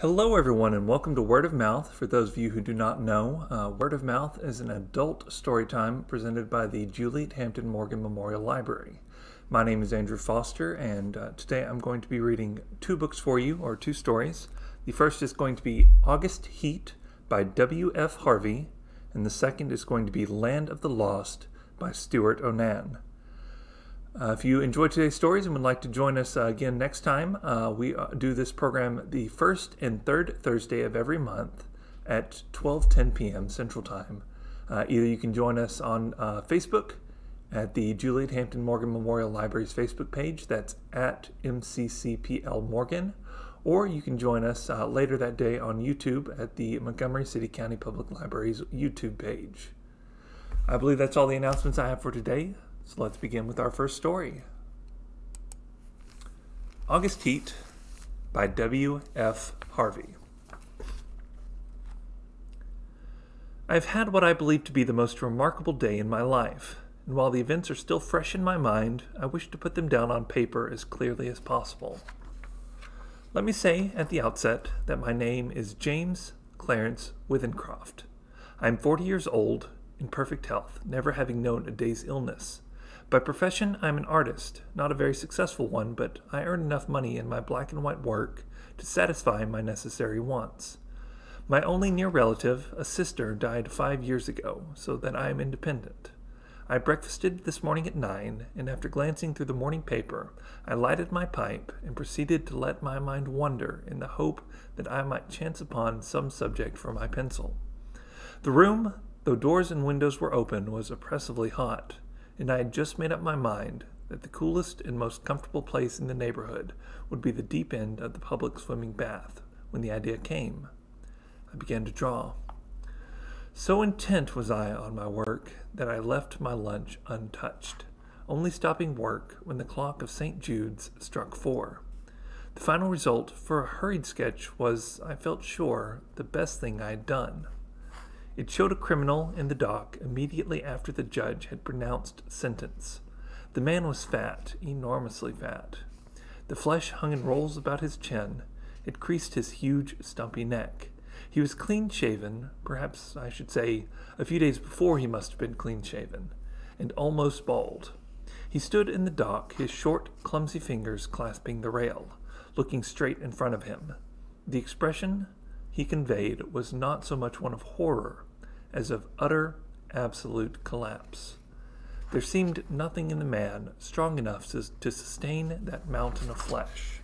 Hello, everyone, and welcome to Word of Mouth. For those of you who do not know, uh, Word of Mouth is an adult story time presented by the Juliet Hampton Morgan Memorial Library. My name is Andrew Foster, and uh, today I'm going to be reading two books for you, or two stories. The first is going to be August Heat by W.F. Harvey, and the second is going to be Land of the Lost by Stewart O'Nan. Uh, if you enjoyed today's stories and would like to join us uh, again next time, uh, we uh, do this program the first and third Thursday of every month at 12:10 p.m. Central Time. Uh, either you can join us on uh, Facebook at the Juliet Hampton Morgan Memorial Library's Facebook page. That's at MCCPL Morgan. Or you can join us later that day on YouTube at the Montgomery City County Public Library's YouTube page. I believe that's all the announcements I have for today. So let's begin with our first story. August Heat by W.F. Harvey. I have had what I believe to be the most remarkable day in my life, and while the events are still fresh in my mind, I wish to put them down on paper as clearly as possible. Let me say at the outset that my name is James Clarence Withencroft. I am 40 years old, in perfect health, never having known a day's illness. By profession, I'm an artist, not a very successful one, but I earn enough money in my black and white work to satisfy my necessary wants. My only near relative, a sister, died five years ago, so that I am independent. I breakfasted this morning at nine, and after glancing through the morning paper, I lighted my pipe and proceeded to let my mind wander in the hope that I might chance upon some subject for my pencil. The room, though doors and windows were open, was oppressively hot and I had just made up my mind that the coolest and most comfortable place in the neighborhood would be the deep end of the public swimming bath when the idea came. I began to draw. So intent was I on my work that I left my lunch untouched, only stopping work when the clock of St. Jude's struck four. The final result for a hurried sketch was, I felt sure, the best thing I had done. It showed a criminal in the dock immediately after the judge had pronounced sentence. The man was fat, enormously fat. The flesh hung in rolls about his chin. It creased his huge, stumpy neck. He was clean shaven, perhaps I should say a few days before he must have been clean shaven, and almost bald. He stood in the dock, his short, clumsy fingers clasping the rail, looking straight in front of him. The expression he conveyed was not so much one of horror as of utter, absolute collapse. There seemed nothing in the man strong enough to, to sustain that mountain of flesh.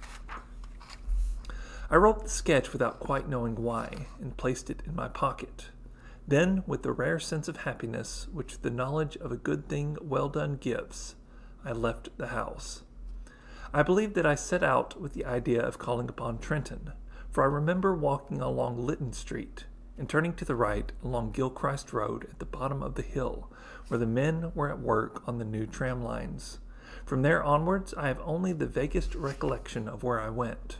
I wrote the sketch without quite knowing why and placed it in my pocket. Then, with the rare sense of happiness which the knowledge of a good thing well done gives, I left the house. I believe that I set out with the idea of calling upon Trenton, for I remember walking along Lytton Street and turning to the right along Gilchrist Road at the bottom of the hill, where the men were at work on the new tram lines. From there onwards, I have only the vaguest recollection of where I went.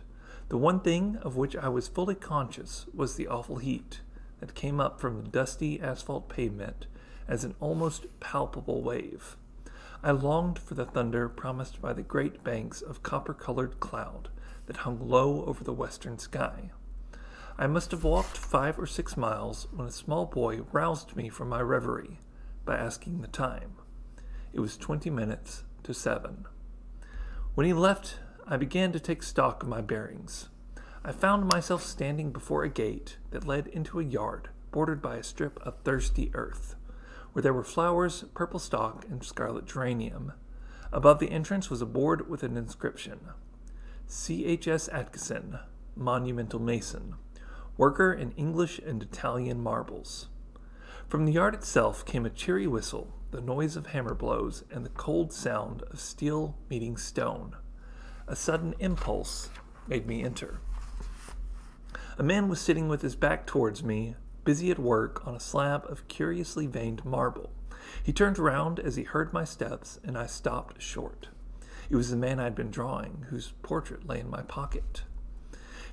The one thing of which I was fully conscious was the awful heat that came up from the dusty asphalt pavement as an almost palpable wave. I longed for the thunder promised by the great banks of copper colored cloud that hung low over the western sky. I must have walked five or six miles when a small boy roused me from my reverie by asking the time. It was twenty minutes to seven. When he left, I began to take stock of my bearings. I found myself standing before a gate that led into a yard bordered by a strip of thirsty earth, where there were flowers, purple stock, and scarlet geranium. Above the entrance was a board with an inscription C.H.S. Atkinson, Monumental Mason worker in English and Italian marbles. From the yard itself came a cheery whistle, the noise of hammer blows, and the cold sound of steel meeting stone. A sudden impulse made me enter. A man was sitting with his back towards me, busy at work on a slab of curiously veined marble. He turned round as he heard my steps, and I stopped short. It was the man I'd been drawing, whose portrait lay in my pocket.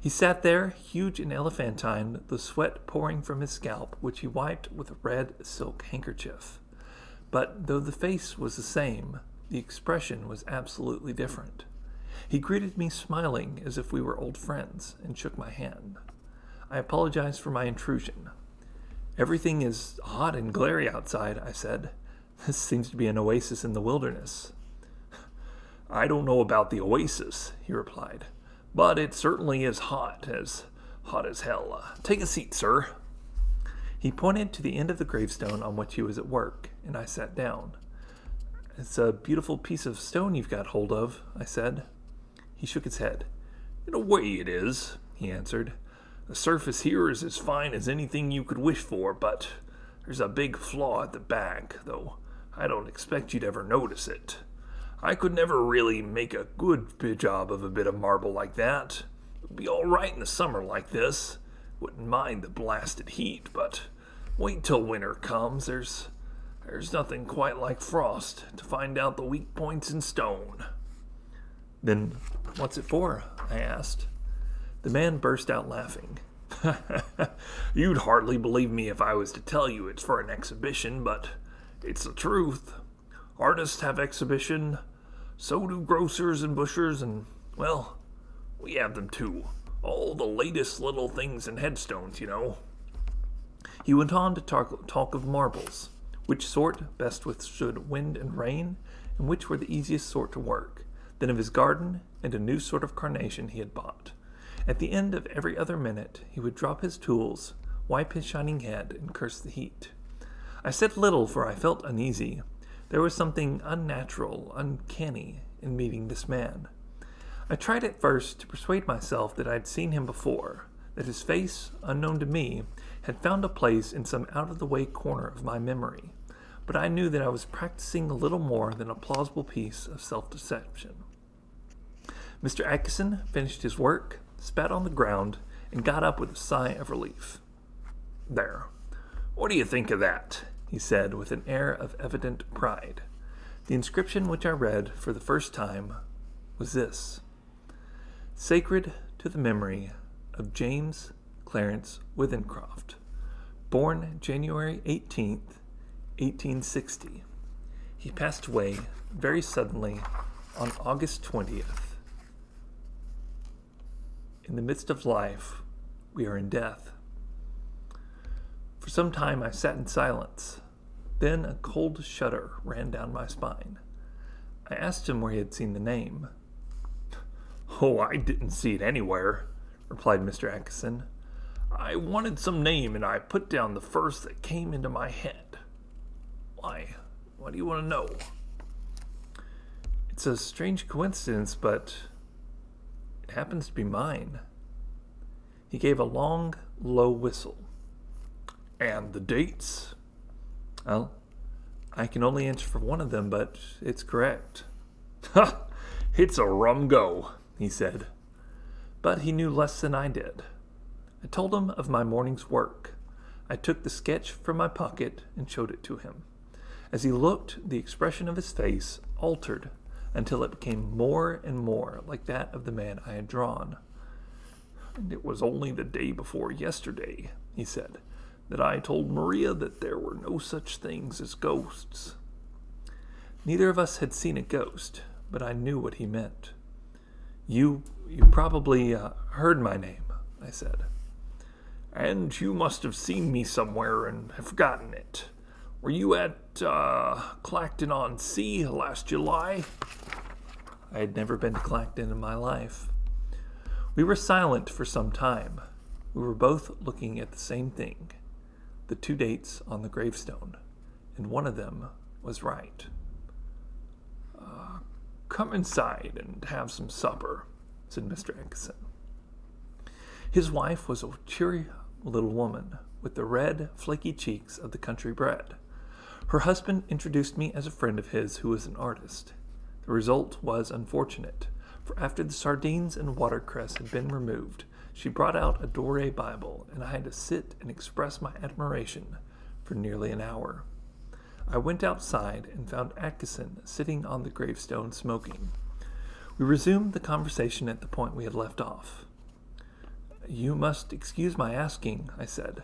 He sat there, huge and elephantine, the sweat pouring from his scalp, which he wiped with a red silk handkerchief. But though the face was the same, the expression was absolutely different. He greeted me smiling as if we were old friends and shook my hand. I apologized for my intrusion. Everything is hot and glary outside, I said. This seems to be an oasis in the wilderness. I don't know about the oasis, he replied, but it certainly is hot, as hot as hell. Uh, take a seat, sir. He pointed to the end of the gravestone on which he was at work, and I sat down. It's a beautiful piece of stone you've got hold of, I said. He shook his head. In a way, it is, he answered. The surface here is as fine as anything you could wish for, but there's a big flaw at the back, though I don't expect you'd ever notice it. I could never really make a good job of a bit of marble like that. It would be all right in the summer like this. Wouldn't mind the blasted heat, but wait till winter comes. There's there's nothing quite like frost to find out the weak points in stone. Then what's it for? I asked. The man burst out laughing. You'd hardly believe me if I was to tell you it's for an exhibition, but it's the truth. Artists have exhibition, so do grocers and bushers, and, well, we have them too. All the latest little things and headstones, you know. He went on to talk, talk of marbles, which sort best withstood wind and rain, and which were the easiest sort to work, then of his garden and a new sort of carnation he had bought. At the end of every other minute, he would drop his tools, wipe his shining head, and curse the heat. I said little, for I felt uneasy, there was something unnatural, uncanny in meeting this man. I tried at first to persuade myself that I'd seen him before, that his face, unknown to me, had found a place in some out of the way corner of my memory, but I knew that I was practicing a little more than a plausible piece of self deception. Mr. Atkinson finished his work, spat on the ground, and got up with a sigh of relief. There. What do you think of that? He said with an air of evident pride. The inscription which I read for the first time was this Sacred to the memory of James Clarence Withencroft, born January 18th, 1860. He passed away very suddenly on August 20th. In the midst of life, we are in death. For some time I sat in silence, then a cold shudder ran down my spine. I asked him where he had seen the name. Oh, I didn't see it anywhere, replied Mr. Atkinson. I wanted some name and I put down the first that came into my head. Why? What do you want to know? It's a strange coincidence, but it happens to be mine. He gave a long, low whistle. And the dates? Well, I can only answer for one of them, but it's correct. Ha! it's a rum go, he said. But he knew less than I did. I told him of my morning's work. I took the sketch from my pocket and showed it to him. As he looked, the expression of his face altered until it became more and more like that of the man I had drawn. And it was only the day before yesterday, he said, that I told Maria that there were no such things as ghosts. Neither of us had seen a ghost, but I knew what he meant. You, you probably uh, heard my name, I said. And you must have seen me somewhere and have forgotten it. Were you at uh, Clacton on Sea last July? I had never been to Clacton in my life. We were silent for some time. We were both looking at the same thing the two dates on the gravestone, and one of them was right. Uh, come inside and have some supper, said Mr. Atkinson. His wife was a cheery little woman with the red, flaky cheeks of the country bred. Her husband introduced me as a friend of his who was an artist. The result was unfortunate, for after the sardines and watercress had been removed, she brought out a Dore Bible, and I had to sit and express my admiration for nearly an hour. I went outside and found Atkinson sitting on the gravestone smoking. We resumed the conversation at the point we had left off. You must excuse my asking, I said,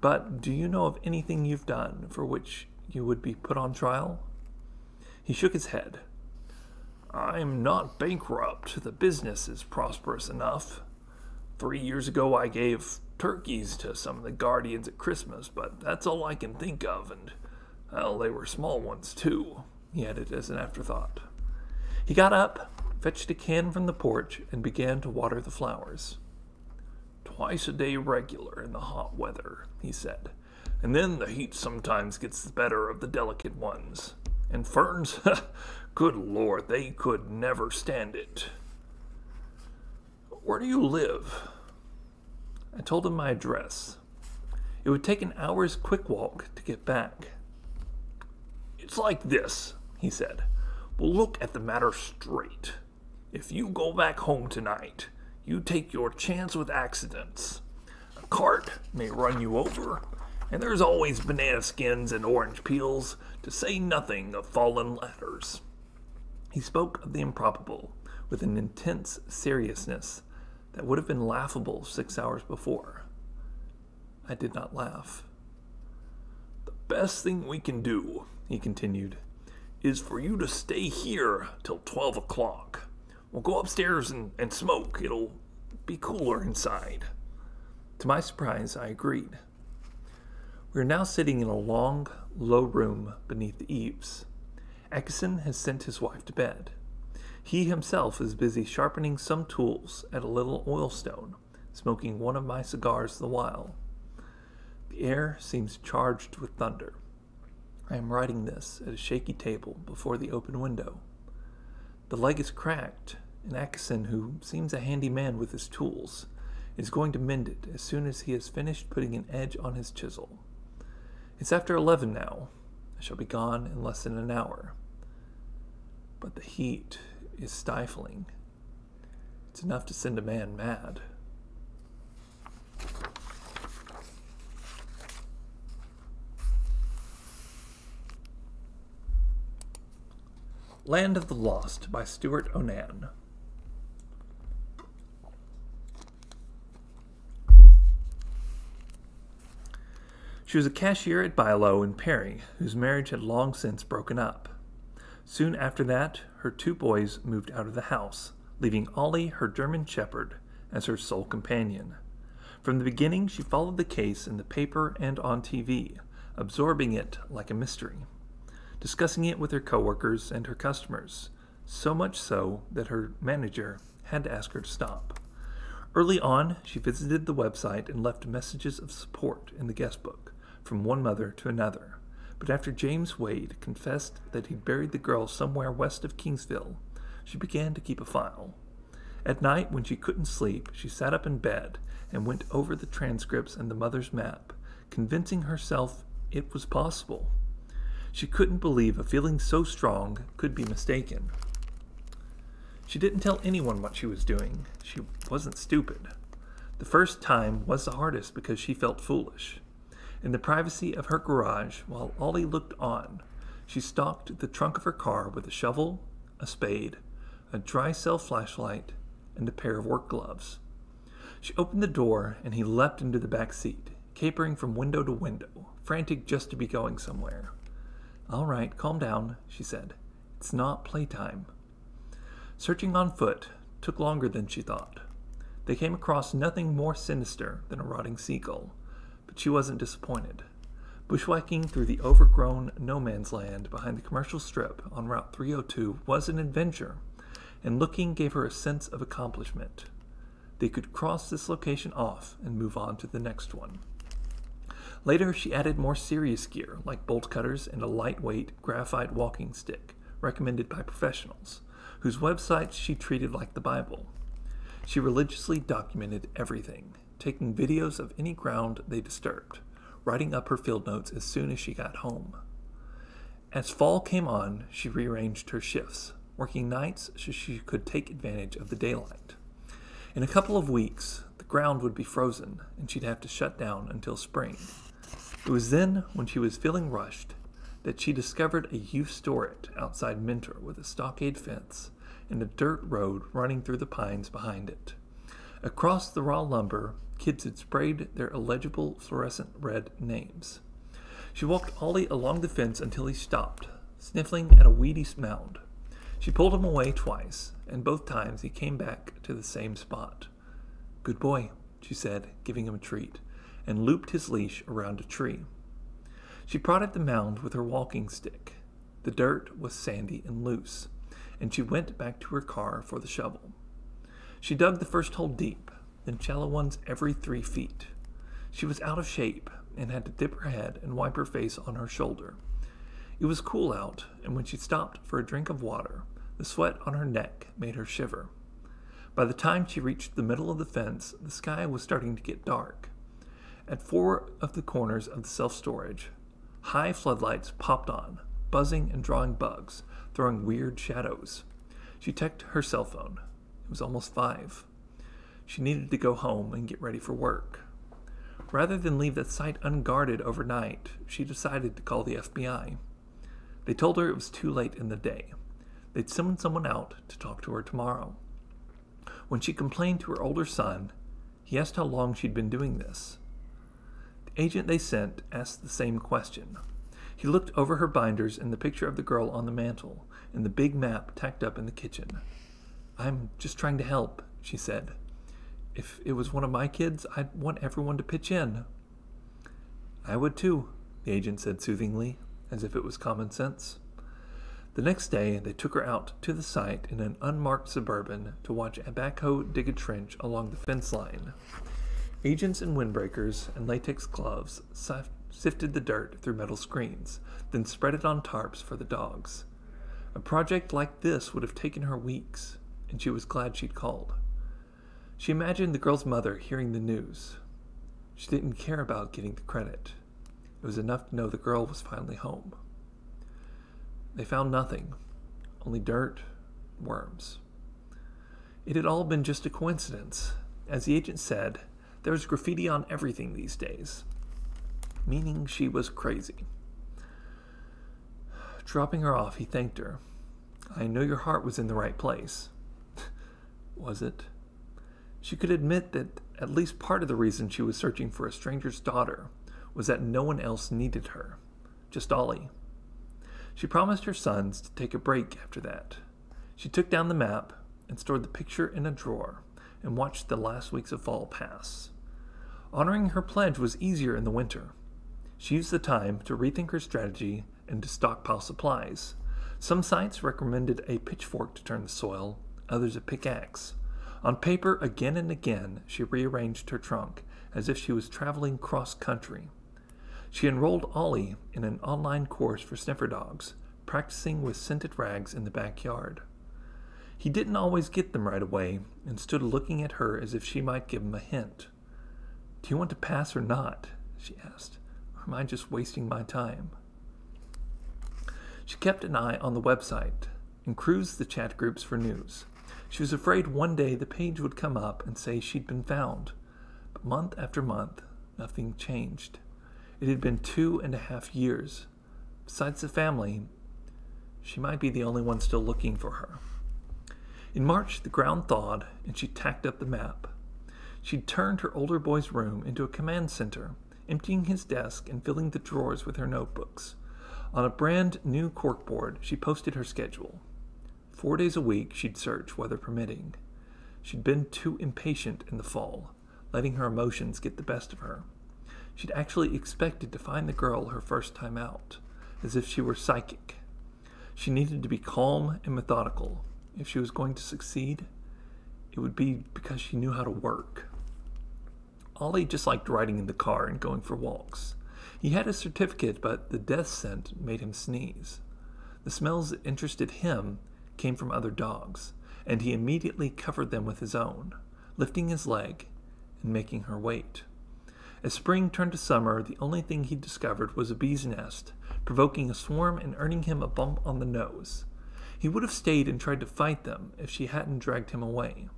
but do you know of anything you've done for which you would be put on trial? He shook his head. I'm not bankrupt. The business is prosperous enough. Three years ago, I gave turkeys to some of the guardians at Christmas, but that's all I can think of, and, well, they were small ones, too, he added as an afterthought. He got up, fetched a can from the porch, and began to water the flowers. Twice a day regular in the hot weather, he said, and then the heat sometimes gets the better of the delicate ones. And ferns, good lord, they could never stand it. Where do you live? I told him my address. It would take an hour's quick walk to get back. It's like this, he said. We'll look at the matter straight. If you go back home tonight, you take your chance with accidents. A cart may run you over, and there's always banana skins and orange peels, to say nothing of fallen ladders. He spoke of the improbable with an intense seriousness that would have been laughable six hours before. I did not laugh. The best thing we can do, he continued, is for you to stay here till 12 o'clock. We'll go upstairs and, and smoke. It'll be cooler inside. To my surprise, I agreed. We are now sitting in a long, low room beneath the eaves. Atkinson has sent his wife to bed. He himself is busy sharpening some tools at a little oil stone, smoking one of my cigars the while. The air seems charged with thunder. I am writing this at a shaky table before the open window. The leg is cracked, and Atkinson, who seems a handy man with his tools, is going to mend it as soon as he has finished putting an edge on his chisel. It's after eleven now. I shall be gone in less than an hour. But the heat is stifling. It's enough to send a man mad. Land of the Lost by Stewart O'Nan. She was a cashier at Bilo in Perry, whose marriage had long since broken up. Soon after that, her two boys moved out of the house, leaving Ollie, her German shepherd, as her sole companion. From the beginning, she followed the case in the paper and on TV, absorbing it like a mystery, discussing it with her coworkers and her customers, so much so that her manager had to ask her to stop. Early on, she visited the website and left messages of support in the guest book from one mother to another. But after James Wade confessed that he'd buried the girl somewhere west of Kingsville, she began to keep a file. At night, when she couldn't sleep, she sat up in bed and went over the transcripts and the mother's map, convincing herself it was possible. She couldn't believe a feeling so strong could be mistaken. She didn't tell anyone what she was doing. She wasn't stupid. The first time was the hardest because she felt foolish. In the privacy of her garage, while Ollie looked on, she stalked the trunk of her car with a shovel, a spade, a dry cell flashlight, and a pair of work gloves. She opened the door and he leapt into the back seat, capering from window to window, frantic just to be going somewhere. All right, calm down, she said. It's not playtime. Searching on foot took longer than she thought. They came across nothing more sinister than a rotting seagull but she wasn't disappointed. Bushwhacking through the overgrown no man's land behind the commercial strip on Route 302 was an adventure, and looking gave her a sense of accomplishment. They could cross this location off and move on to the next one. Later, she added more serious gear like bolt cutters and a lightweight graphite walking stick recommended by professionals, whose websites she treated like the Bible. She religiously documented everything, taking videos of any ground they disturbed, writing up her field notes as soon as she got home. As fall came on, she rearranged her shifts, working nights so she could take advantage of the daylight. In a couple of weeks, the ground would be frozen and she'd have to shut down until spring. It was then, when she was feeling rushed, that she discovered a youth storage outside Mentor with a stockade fence and a dirt road running through the pines behind it. Across the raw lumber Kids had sprayed their illegible fluorescent red names. She walked Ollie along the fence until he stopped, sniffling at a weedy mound. She pulled him away twice, and both times he came back to the same spot. Good boy, she said, giving him a treat, and looped his leash around a tree. She prodded the mound with her walking stick. The dirt was sandy and loose, and she went back to her car for the shovel. She dug the first hole deep, then shallow ones every three feet. She was out of shape and had to dip her head and wipe her face on her shoulder. It was cool out, and when she stopped for a drink of water, the sweat on her neck made her shiver. By the time she reached the middle of the fence, the sky was starting to get dark. At four of the corners of the self storage, high floodlights popped on, buzzing and drawing bugs, throwing weird shadows. She checked her cell phone. It was almost five. She needed to go home and get ready for work. Rather than leave the site unguarded overnight, she decided to call the FBI. They told her it was too late in the day. They'd summon someone out to talk to her tomorrow. When she complained to her older son, he asked how long she'd been doing this. The agent they sent asked the same question. He looked over her binders and the picture of the girl on the mantel and the big map tacked up in the kitchen. I'm just trying to help, she said. If it was one of my kids, I'd want everyone to pitch in. I would too, the agent said soothingly, as if it was common sense. The next day, they took her out to the site in an unmarked suburban to watch a backhoe dig a trench along the fence line. Agents in windbreakers and latex gloves sifted the dirt through metal screens, then spread it on tarps for the dogs. A project like this would have taken her weeks, and she was glad she'd called. She imagined the girl's mother hearing the news. She didn't care about getting the credit. It was enough to know the girl was finally home. They found nothing, only dirt, worms. It had all been just a coincidence. As the agent said, there was graffiti on everything these days, meaning she was crazy. Dropping her off, he thanked her. I know your heart was in the right place. was it? She could admit that at least part of the reason she was searching for a stranger's daughter was that no one else needed her, just Ollie. She promised her sons to take a break after that. She took down the map and stored the picture in a drawer and watched the last weeks of fall pass. Honoring her pledge was easier in the winter. She used the time to rethink her strategy and to stockpile supplies. Some sites recommended a pitchfork to turn the soil, others a pickaxe. On paper, again and again, she rearranged her trunk as if she was traveling cross country. She enrolled Ollie in an online course for sniffer dogs, practicing with scented rags in the backyard. He didn't always get them right away and stood looking at her as if she might give him a hint. Do you want to pass or not? she asked. Or am I just wasting my time? She kept an eye on the website and cruised the chat groups for news. She was afraid one day the page would come up and say she'd been found. But month after month, nothing changed. It had been two and a half years. Besides the family, she might be the only one still looking for her. In March, the ground thawed and she tacked up the map. She'd turned her older boy's room into a command center, emptying his desk and filling the drawers with her notebooks. On a brand new corkboard, she posted her schedule. Four days a week she'd search, weather permitting. She'd been too impatient in the fall, letting her emotions get the best of her. She'd actually expected to find the girl her first time out, as if she were psychic. She needed to be calm and methodical. If she was going to succeed, it would be because she knew how to work. Ollie just liked riding in the car and going for walks. He had a certificate, but the death scent made him sneeze. The smells interested him came from other dogs, and he immediately covered them with his own, lifting his leg and making her wait. As spring turned to summer, the only thing he discovered was a bee's nest, provoking a swarm and earning him a bump on the nose. He would have stayed and tried to fight them if she hadn't dragged him away.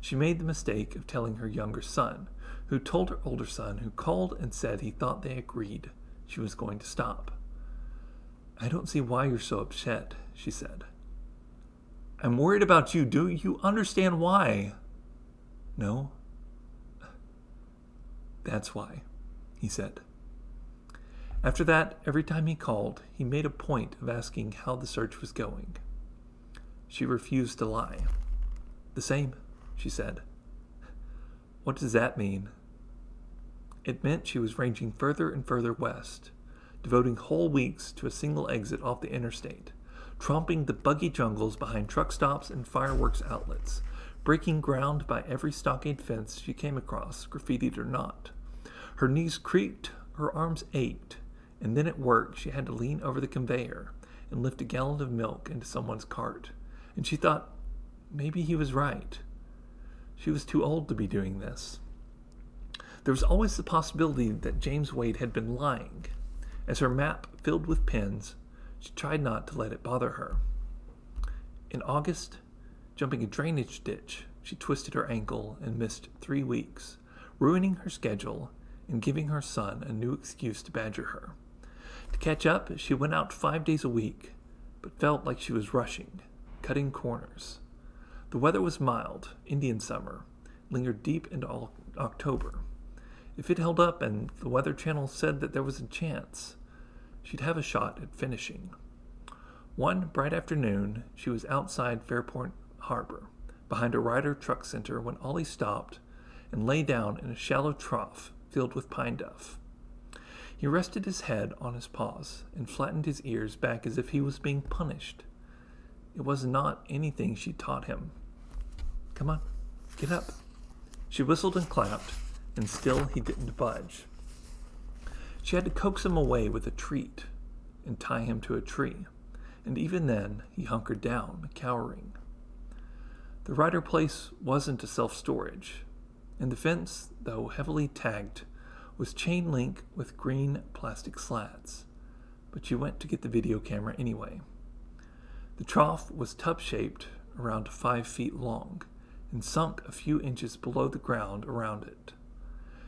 She made the mistake of telling her younger son, who told her older son, who called and said he thought they agreed she was going to stop. I don't see why you're so upset, she said. I'm worried about you. Do you understand why? No. That's why, he said. After that, every time he called, he made a point of asking how the search was going. She refused to lie. The same, she said. What does that mean? It meant she was ranging further and further west, devoting whole weeks to a single exit off the interstate, tromping the buggy jungles behind truck stops and fireworks outlets, breaking ground by every stockade fence she came across, graffitied or not. Her knees creaked, her arms ached, and then at work she had to lean over the conveyor and lift a gallon of milk into someone's cart. And she thought maybe he was right. She was too old to be doing this. There was always the possibility that James Wade had been lying. As her map filled with pins, she tried not to let it bother her. In August, jumping a drainage ditch, she twisted her ankle and missed three weeks, ruining her schedule and giving her son a new excuse to badger her. To catch up, she went out five days a week, but felt like she was rushing, cutting corners. The weather was mild, Indian summer, lingered deep into October. If it held up and the Weather Channel said that there was a chance, she'd have a shot at finishing. One bright afternoon, she was outside Fairport Harbor, behind a Ryder Truck Center, when Ollie stopped and lay down in a shallow trough filled with pine duff. He rested his head on his paws and flattened his ears back as if he was being punished. It was not anything she taught him. Come on, get up. She whistled and clapped, and still he didn't budge. She had to coax him away with a treat and tie him to a tree, and even then he hunkered down, cowering. The Ryder place wasn't a self storage, and the fence, though heavily tagged, was chain link with green plastic slats, but she went to get the video camera anyway. The trough was tub shaped, around five feet long, and sunk a few inches below the ground around it.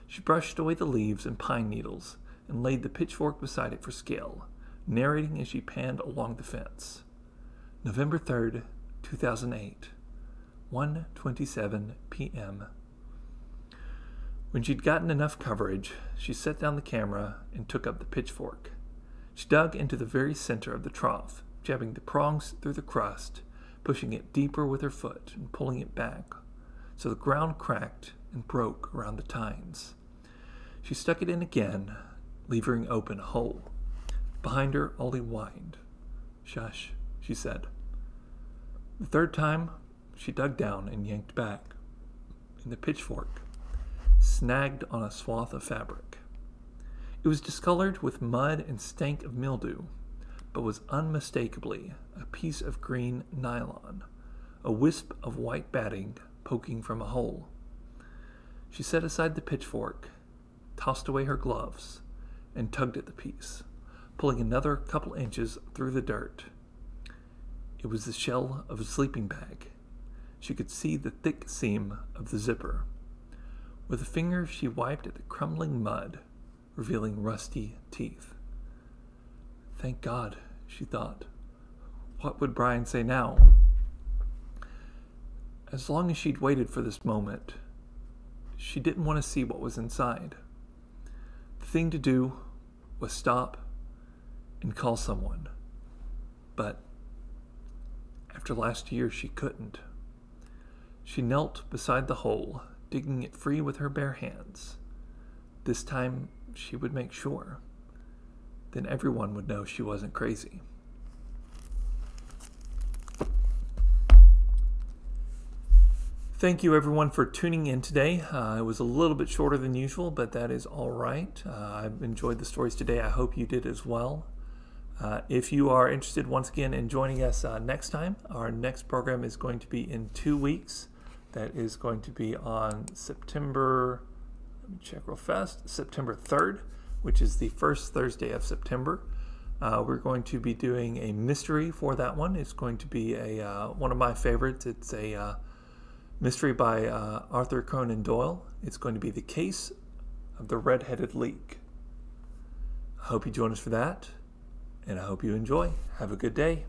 She brushed away the leaves and pine needles and laid the pitchfork beside it for scale, narrating as she panned along the fence. November 3rd, 2008, 1:27 p.m. When she'd gotten enough coverage, she set down the camera and took up the pitchfork. She dug into the very center of the trough, jabbing the prongs through the crust, pushing it deeper with her foot and pulling it back, so the ground cracked and broke around the tines. She stuck it in again, leaving open a hole. Behind her, Ollie whined. Shush, she said. The third time, she dug down and yanked back. In the pitchfork, snagged on a swath of fabric. It was discolored with mud and stank of mildew, but was unmistakably a piece of green nylon, a wisp of white batting poking from a hole. She set aside the pitchfork, tossed away her gloves, and tugged at the piece, pulling another couple inches through the dirt. It was the shell of a sleeping bag. She could see the thick seam of the zipper. With a finger, she wiped at the crumbling mud, revealing rusty teeth. Thank God, she thought. What would Brian say now? As long as she'd waited for this moment, she didn't want to see what was inside. The thing to do was stop and call someone. But after last year, she couldn't. She knelt beside the hole digging it free with her bare hands. This time she would make sure. Then everyone would know she wasn't crazy. Thank you, everyone, for tuning in today. Uh, it was a little bit shorter than usual, but that is all right. Uh, I've enjoyed the stories today. I hope you did as well. Uh, if you are interested, once again, in joining us uh, next time, our next program is going to be in two weeks. That is going to be on September, let me check real fast, September 3rd, which is the first Thursday of September. Uh, we're going to be doing a mystery for that one. It's going to be a uh, one of my favorites. It's a uh, mystery by uh, Arthur Conan Doyle. It's going to be the case of the red-headed league. I hope you join us for that, and I hope you enjoy. Have a good day.